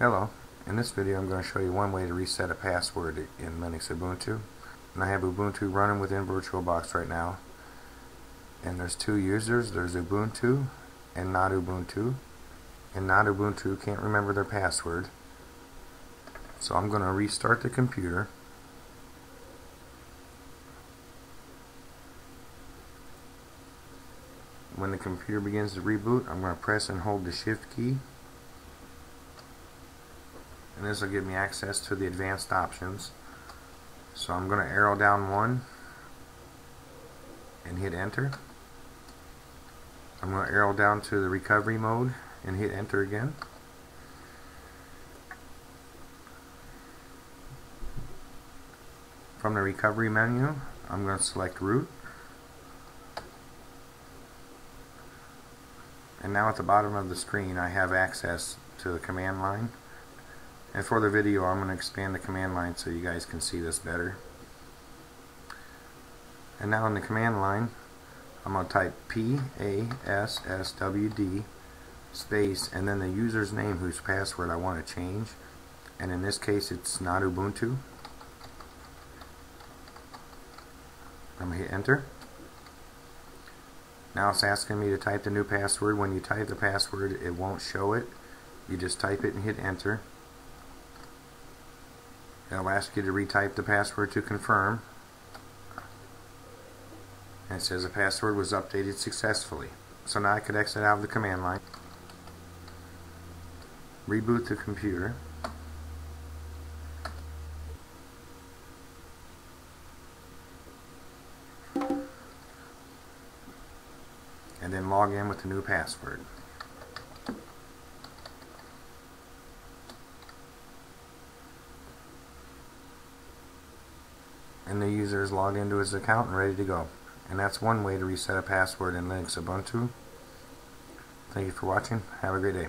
Hello, in this video I'm going to show you one way to reset a password in Linux Ubuntu. And I have Ubuntu running within VirtualBox right now. And there's two users, there's Ubuntu and not Ubuntu. And not Ubuntu can't remember their password. So I'm going to restart the computer. When the computer begins to reboot, I'm going to press and hold the shift key and this will give me access to the advanced options. So I'm going to arrow down one and hit enter. I'm going to arrow down to the recovery mode and hit enter again. From the recovery menu I'm going to select root. And now at the bottom of the screen I have access to the command line and for the video, I'm going to expand the command line so you guys can see this better. And now in the command line, I'm going to type P-A-S-S-W-D space and then the user's name whose password I want to change. And in this case, it's not Ubuntu. I'm going to hit enter. Now it's asking me to type the new password. When you type the password, it won't show it. You just type it and hit enter. It'll ask you to retype the password to confirm. And it says the password was updated successfully. So now I could exit out of the command line, reboot the computer, and then log in with the new password. And the user is logged into his account and ready to go. And that's one way to reset a password in Linux Ubuntu. Thank you for watching. Have a great day.